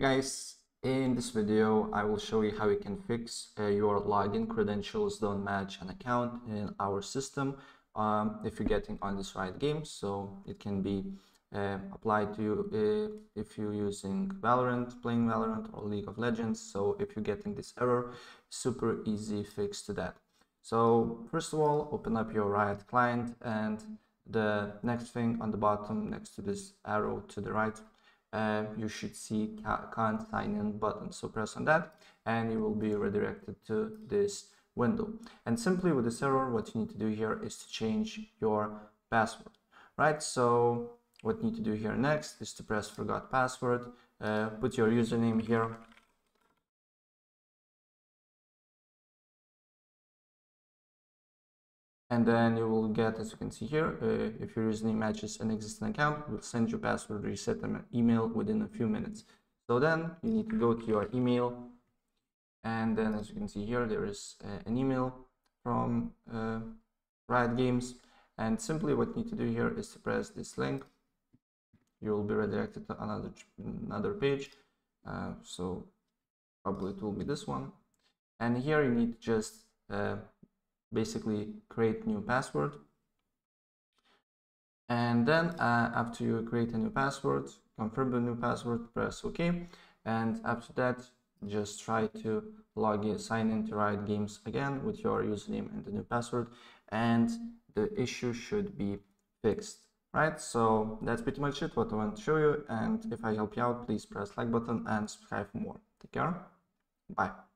Guys, in this video, I will show you how you can fix uh, your login credentials don't match an account in our system um, if you're getting on this Riot game. So it can be uh, applied to you uh, if you're using Valorant, playing Valorant or League of Legends. So if you're getting this error, super easy fix to that. So first of all, open up your Riot client and the next thing on the bottom next to this arrow to the right uh, you should see can't sign in button so press on that and you will be redirected to this window. And simply with this error what you need to do here is to change your password right? So what you need to do here next is to press forgot password. Uh, put your username here and then you will get as you can see here uh, if your username matches an existing account we'll send you password reset email within a few minutes. So then you need to go to your email. And then as you can see here there is uh, an email from uh, Riot Games. And simply what you need to do here is to press this link. You will be redirected to another another page. Uh, so probably it will be this one. And here you need to just uh, basically create new password. And then uh, after you create a new password confirm the new password press ok. And after that just try to log in sign into riot games again with your username and the new password. And the issue should be fixed right? So that's pretty much it what i want to show you. And if i help you out please press like button and subscribe for more. Take care. Bye